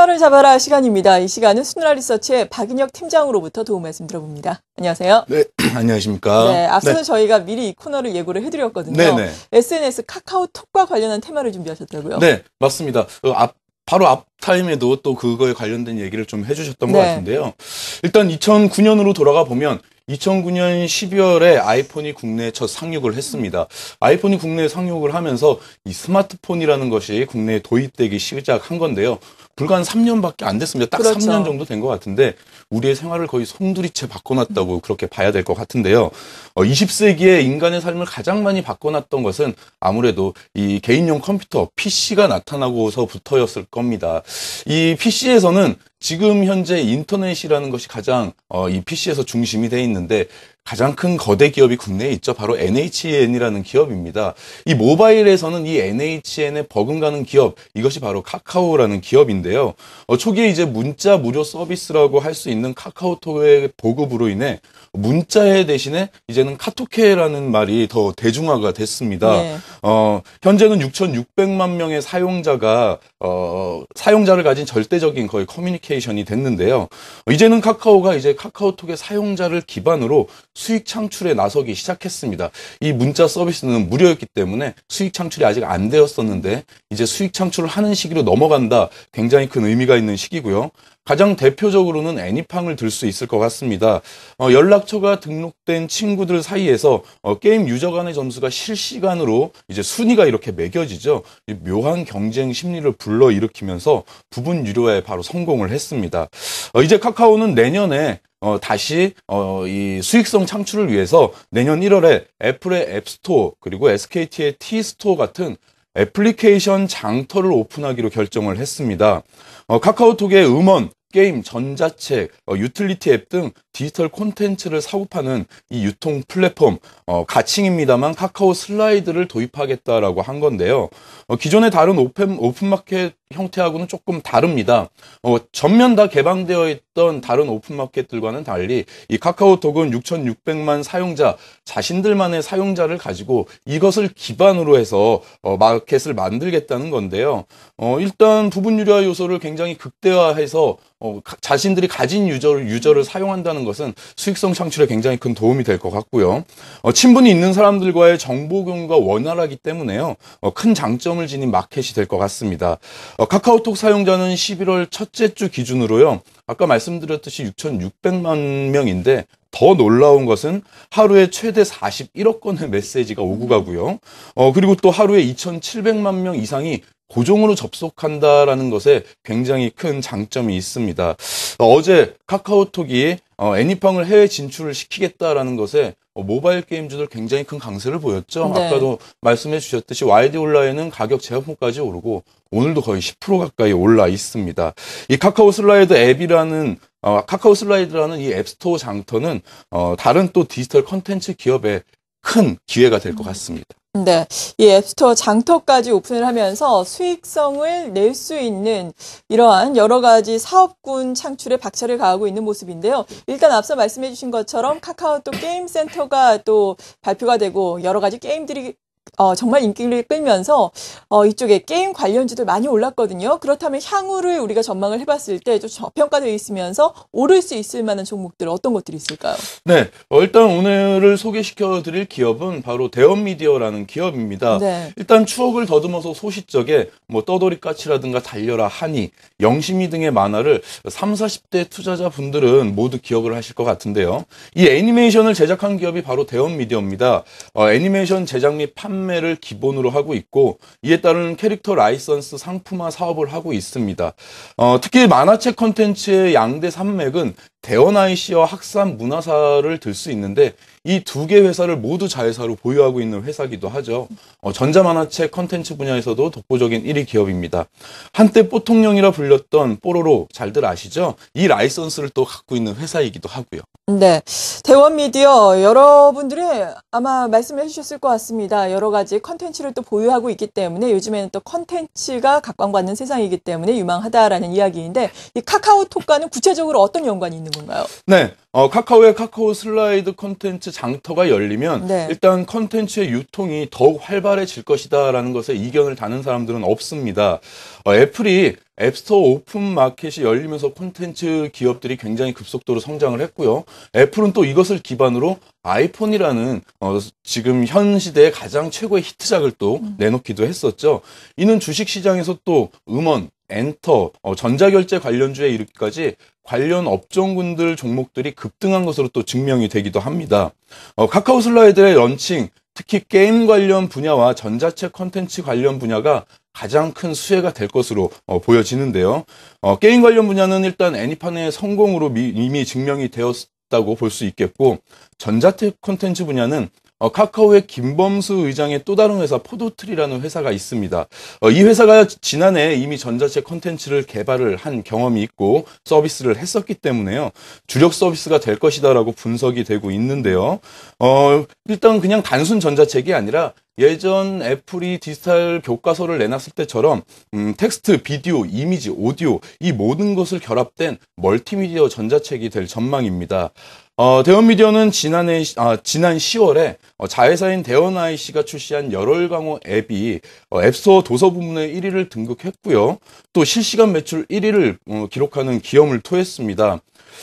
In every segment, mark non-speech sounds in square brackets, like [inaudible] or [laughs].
테마를 잡아라 시간입니다. 이 시간은 수누라 리서치의 박인혁 팀장으로부터 도움 말씀 들어봅니다. 안녕하세요. 네, [clears throat] 안녕하십니까. 네, 앞서는 저희가 미리 이 코너를 예고를 해드렸거든요. 네네. SNS 카카오톡과 관련한 테마를 준비하셨다고요? 네, 맞습니다. 어, 앞, 바로 앞 타임에도 또 그거에 관련된 얘기를 좀 해주셨던 것 네. 같은데요. 일단 2009년으로 돌아가 보면 2009년 12월에 아이폰이 국내에 첫 상륙을 했습니다. 아이폰이 국내에 상륙을 하면서 이 스마트폰이라는 것이 국내에 도입되기 시작한 건데요. 불과 한 3년밖에 안 됐습니다. 딱 그렇죠. 3년 정도 된 것 같은데 우리의 생활을 거의 송두리째 바꿔놨다고 그렇게 봐야 될 것 같은데요. 어, 20세기에 인간의 삶을 가장 많이 바꿔놨던 것은 아무래도 이 개인용 컴퓨터 PC가 나타나고서부터였을 겁니다. 이 PC에서는 지금 현재 인터넷이라는 것이 가장 어, 이 PC에서 중심이 돼 있는데 가장 큰 거대 기업이 국내에 있죠. 바로 NHN이라는 기업입니다. 이 모바일에서는 이 NHN에 버금가는 기업, 이것이 바로 카카오라는 기업인데요. 어, 초기에 이제 문자 무료 서비스라고 할 수 있는 카카오톡의 보급으로 인해 문자해 대신에 이제는 카톡해라는 말이 더 대중화가 됐습니다. 네. 어, 현재는 6,600만 명의 사용자가, 어, 사용자를 가진 절대적인 거의 커뮤니케이션 이 됐는데요. 어, 이제는 카카오가 이제 카카오톡의 사용자를 기반으로 수익 창출에 나서기 시작했습니다. 이 문자 서비스는 무료였기 때문에 수익 창출이 아직 안 되었었는데, 이제 수익 창출을 하는 시기로 넘어간다. 굉장히 큰 의미가 있는 시기고요. 가장 대표적으로는 애니팡을 들 수 있을 것 같습니다. 어, 연락처가 등록된 친구들 사이에서 어, 게임 유저 간의 점수가 실시간으로 이제 순위가 이렇게 매겨지죠. 이 묘한 경쟁 심리를 불러 일으키면서 부분 유료에 바로 성공을 했습니다. 어, 이제 카카오는 내년에 어, 다시, 어, 이 수익성 창출을 위해서 내년 1월에 애플의 앱스토어, 그리고 SKT의 T스토어 같은 애플리케이션 장터를 오픈하기로 결정을 했습니다. 어, 카카오톡의 음원, 게임, 전자책, 어, 유틸리티 앱 등 디지털 콘텐츠를 사고 파는 이 유통 플랫폼, 어, 가칭입니다만 카카오 슬라이드를 도입하겠다라고 한 건데요. 어, 기존의 다른 오픈, 오픈마켓 형태하고는 조금 다릅니다. 어, 전면 다 개방되어 있던 다른 오픈마켓들과는 달리 이 카카오톡은 6,600만 사용자, 자신들만의 사용자를 가지고 이것을 기반으로 해서 어, 마켓을 만들겠다는 건데요. 어, 일단 부분 유료화 요소를 굉장히 극대화해서 어, 가- 자신들이 가진 유저를, 유저를 사용한다는 것은 수익성 창출에 굉장히 큰 도움이 될 것 같고요. 어, 친분이 있는 사람들과의 정보 공유가 원활하기 때문에요. 어, 큰 장점을 지닌 마켓이 될 것 같습니다. 어, 카카오톡 사용자는 11월 첫째 주 기준으로요. 아까 말씀드렸듯이 6,600만 명인데 더 놀라운 것은 하루에 최대 41억 건의 메시지가 오고 가고요. 어, 그리고 또 하루에 2,700만 명 이상이 고정으로 접속한다라는 것에 굉장히 큰 장점이 있습니다. 어, 제 카카오톡이 어, 애니팡을 해외 진출을 시키겠다라는 것에 어, 모바일 게임주들 굉장히 큰 강세를 보였죠. 네. 아까도 말씀해 주셨듯이 YD 온라인은 가격 제한폭까지 오르고 오늘도 거의 10% 가까이 올라 있습니다. 이 카카오 슬라이드 앱이라는 어, 카카오 슬라이드라는 이 앱스토어 장터는 어, 다른 또 디지털 컨텐츠 기업에 큰 기회가 될 것 같습니다. 네. 이 앱스토어 장터까지 오픈을 하면서 수익성을 낼 수 있는 이러한 여러 가지 사업군 창출에 박차를 가하고 있는 모습인데요. 일단 앞서 말씀해 주신 것처럼 카카오톡 게임 센터가 또 발표가 되고 여러 가지 게임들이 어, 정말 인기를 끌면서 어, 이쪽에 게임 관련주들 많이 올랐거든요. 그렇다면 향후를 우리가 전망을 해봤을 때 좀 저평가되어 있으면서 오를 수 있을 만한 종목들 어떤 것들이 있을까요? 네, 어, 일단 오늘을 소개시켜 드릴 기업은 바로 대원미디어라는 기업입니다. 네. 일단 추억을 더듬어서 소시적에 뭐 떠돌이 까치라든가 달려라 하니, 영심이 등의 만화를 3, 40대 투자자분들은 모두 기억을 하실 것 같은데요. 이 애니메이션을 제작한 기업이 바로 대원미디어입니다. 어, 애니메이션 제작 및 판매 를 기본으로 하고 있고 이에 따른 캐릭터 라이선스 상품화 사업을 하고 있습니다. 어, 특히 만화책 컨텐츠의 양대 산맥은 대원 IC와 학산 문화사를 들 수 있는데 이 두 개 회사를 모두 자회사로 보유하고 있는 회사기도 하죠. 어, 전자만화책 컨텐츠 분야에서도 독보적인 1위 기업입니다. 한때 뽀통령이라 불렸던 뽀로로 잘들 아시죠? 이 라이선스를 또 갖고 있는 회사이기도 하고요. 네. 대원 미디어 여러분들이 아마 말씀해 주셨을 것 같습니다. 여러 가지 컨텐츠를 또 보유하고 있기 때문에 요즘에는 또 컨텐츠가 각광받는 세상이기 때문에 유망하다라는 이야기인데 이 카카오톡과는 구체적으로 어떤 연관이 있는 건가요? 네, 어, 카카오의 카카오 슬라이드 컨텐츠 장터가 열리면 네. 일단 컨텐츠의 유통이 더욱 활발해질 것이다라는 것에 이견을 다는 사람들은 없습니다. 어, 애플이 앱스토어 오픈 마켓이 열리면서 콘텐츠 기업들이 굉장히 급속도로 성장을 했고요. 애플은 또 이것을 기반으로 아이폰이라는 어, 지금 현 시대의 가장 최고의 히트작을 또 내놓기도 했었죠. 이는 주식 시장에서 또 음원, 엔터, 어, 전자결제 관련주에 이르기까지 관련 업종군들 종목들이 급등한 것으로 또 증명이 되기도 합니다. 어, 카카오 슬라이드의 런칭, 특히 게임 관련 분야와 전자책 컨텐츠 관련 분야가 가장 큰 수혜가 될 것으로 어, 보여지는데요. 어, 게임 관련 분야는 일단 애니판의 성공으로 미, 이미 증명이 되었다고 볼 수 있겠고 전자책 콘텐츠 분야는 어, 카카오의 김범수 의장의 또 다른 회사 포도트리라는 회사가 있습니다. 어, 이 회사가 지난해 이미 전자책 콘텐츠를 개발을 한 경험이 있고 서비스를 했었기 때문에요. 주력 서비스가 될 것이다라고 분석이 되고 있는데요. 어, 일단 그냥 단순 전자책이 아니라 예전 애플이 디지털 교과서를 내놨을 때처럼 음, 텍스트, 비디오, 이미지, 오디오 이 모든 것을 결합된 멀티미디어 전자책이 될 전망입니다. 어, 대원미디어는 지난해, 아, 지난 10월에 어, 자회사인 대원IC가 출시한 열혈강호 앱이 어, 앱스토어 도서 부문의 1위를 등극했고요. 또 실시간 매출 1위를 어, 기록하는 기염을 토했습니다.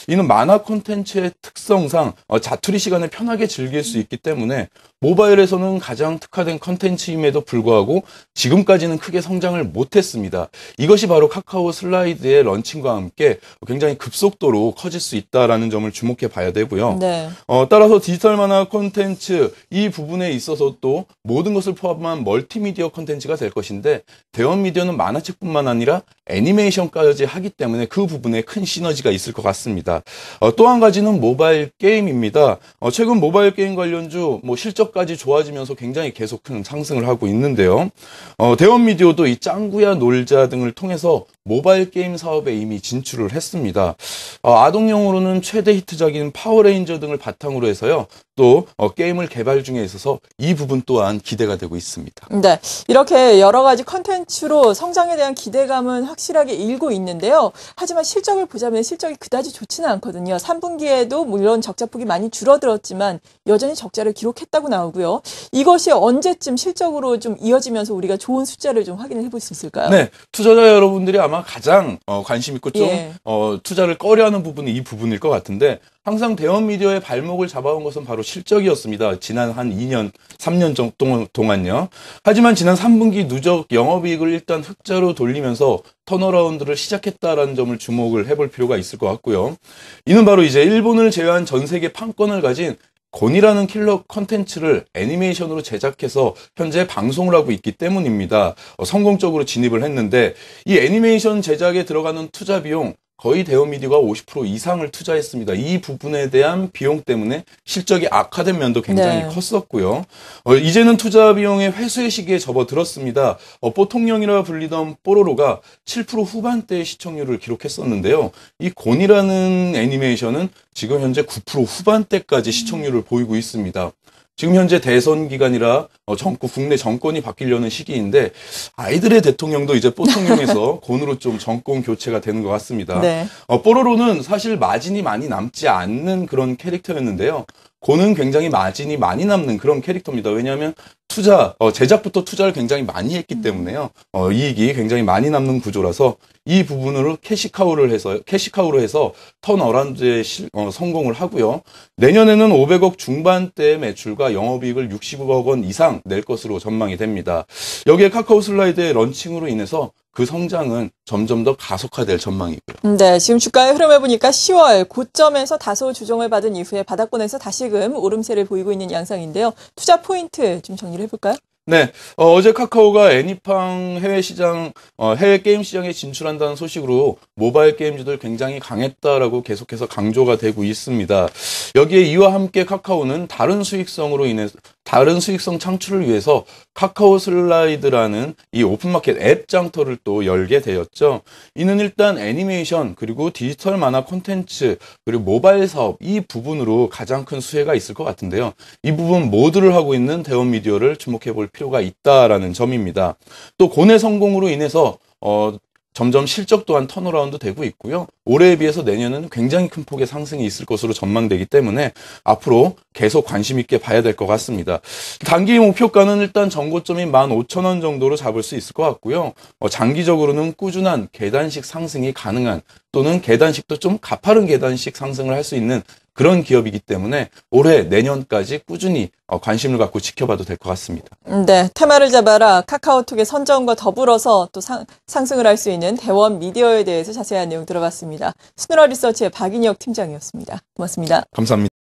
이는 만화 콘텐츠의 특성상 어, 자투리 시간을 편하게 즐길 수 있기 때문에 모바일에서는 가장 특화된 콘텐츠임에도 불구하고 지금까지는 크게 성장을 못했습니다. 이것이 바로 카카오 슬라이드의 런칭과 함께 굉장히 급속도로 커질 수 있다라는 점을 주목해 봐야 되고요. 네. 어, 따라서 디지털 만화 콘텐츠 이 부분에 있어서 또 모든 것을 포함한 멀티미디어 콘텐츠가 될 것인데 대원 미디어는 만화책뿐만 아니라 애니메이션까지 하기 때문에 그 부분에 큰 시너지가 있을 것 같습니다. 어, 또한 가지는 모바일 게임입니다. 어, 최근 모바일 게임 관련주 뭐 실적까지 좋아지면서 굉장히 계속 큰 상승을 하고 있는데요. 어, 대원 미디어도 이 짱구야 놀자 등을 통해서 모바일 게임 사업에 이미 진출을 했습니다. 어, 아동용으로는 최대 히트작인 파워레인저 등을 바탕으로 해서요. 또 어, 게임을 개발 중에 있어서 이 부분 또한 기대가 되고 있습니다. 네. 이렇게 여러 가지 컨텐츠로 성장에 대한 기대감은 확실하게 일고 있는데요. 하지만 실적을 보자면 실적이 그다지 좋지는 않거든요. 3분기에도 물론 적자폭이 많이 줄어들었지만 여전히 적자를 기록했다고 나오고요. 이것이 언제쯤 실적으로 좀 이어지면서 우리가 좋은 숫자를 좀 확인을 해볼 수 있을까요? 네, 투자자 여러분들이 아마 가장 어, 관심 있고 좀 예. 어, 투자를 꺼려하는 부분이 이 부분일 것 같은데 항상 대원 미디어의 발목을 잡아온 것은 바로 실적이었습니다. 지난 한 2년, 3년 정도 동안요. 하지만 지난 3분기 누적 영업이익을 일단 흑자로 돌리면서 턴어라운드를 시작했다라는 점을 주목을 해볼 필요가 있을 것 같고요. 이는 바로 이제 일본을 제외한 전 세계 판권을 가진 곤이라는 killer contents를 애니메이션으로 제작해서 현재 방송을 하고 있기 때문입니다. 어, 성공적으로 진입을 했는데 이 애니메이션 제작에 들어가는 투자 비용 거의 대원미디어가 50% 이상을 투자했습니다. 이 부분에 대한 비용 때문에 실적이 악화된 면도 굉장히 네. 컸었고요. 어, 이제는 투자 비용의 회수의 시기에 접어들었습니다. 어, 뽀통령이라 불리던 뽀로로가 7% 후반대의 시청률을 기록했었는데요. 이 곤이라는 애니메이션은 지금 현재 9% 후반대까지 시청률을 보이고 있습니다. 지금 현재 대선 기간이라 어, 정권 국내 정권이 바뀌려는 시기인데 아이들의 대통령도 이제 뽀통령에서 [laughs] 곤으로 좀 정권 교체가 되는 것 같습니다. 네. 어, 뽀로로는 사실 마진이 많이 남지 않는 그런 캐릭터였는데요. 고는 굉장히 마진이 많이 남는 그런 캐릭터입니다. 왜냐하면 투자, 어, 제작부터 투자를 굉장히 많이 했기 때문에요. 어, 이익이 굉장히 많이 남는 구조라서 이 부분으로 캐시카우를 해서, 캐시카우로 해서 turnaround에 실- 어, 성공을 하고요. 내년에는 500억 중반대 매출과 영업이익을 60억 원 이상 낼 것으로 전망이 됩니다. 여기에 카카오 슬라이드의 launching으로 인해서 그 성장은 점점 더 가속화될 전망이고요. 네, 지금 주가의 흐름을 보니까 10월 고점에서 다소 조정을 받은 이후에 바닥권에서 다시금 오름세를 보이고 있는 양상인데요. 투자 포인트 좀 정리를 해볼까요? 네, 어, 제 카카오가 애니팡 해외 시장, 어, 해외 게임 시장에 진출한다는 소식으로 모바일 게임주들 굉장히 강했다라고 계속해서 강조가 되고 있습니다. 여기에 이와 함께 카카오는 다른 수익성으로 인해 다른 수익성 창출을 위해서 카카오 슬라이드라는 이 오픈마켓 앱 장터를 또 열게 되었죠. 이는 일단 애니메이션 그리고 디지털 만화 콘텐츠 그리고 모바일 사업 이 부분으로 가장 큰 수혜가 있을 것 같은데요. 이 부분 모두를 하고 있는 대원 미디어를 주목해 볼 필요가 있다라는 점입니다. 또 곤의 성공으로 인해서 어 점점 실적 또한 turnaround 되고 있고요. 올해에 비해서 내년에는 굉장히 큰 폭의 상승이 있을 것으로 전망되기 때문에 앞으로 계속 관심 있게 봐야 될 것 같습니다. 단기 목표가는 일단 전고점인 15,000원 정도로 잡을 수 있을 것 같고요. 어, 장기적으로는 꾸준한 계단식 상승이 가능한 또는 계단식도 좀 가파른 계단식 상승을 할 수 있는 그런 기업이기 때문에 올해 내년까지 꾸준히 어, 관심을 갖고 지켜봐도 될 것 같습니다. 음, 네, 테마를 잡아라 카카오톡의 선정과 더불어서 또 상, 상승을 할 수 있는 대원 미디어에 대해서 자세한 내용 들어봤습니다. 스누라 리서치의 박인혁 팀장이었습니다. 고맙습니다. 감사합니다.